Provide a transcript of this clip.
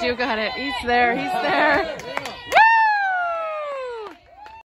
do got it. He's there. He's there.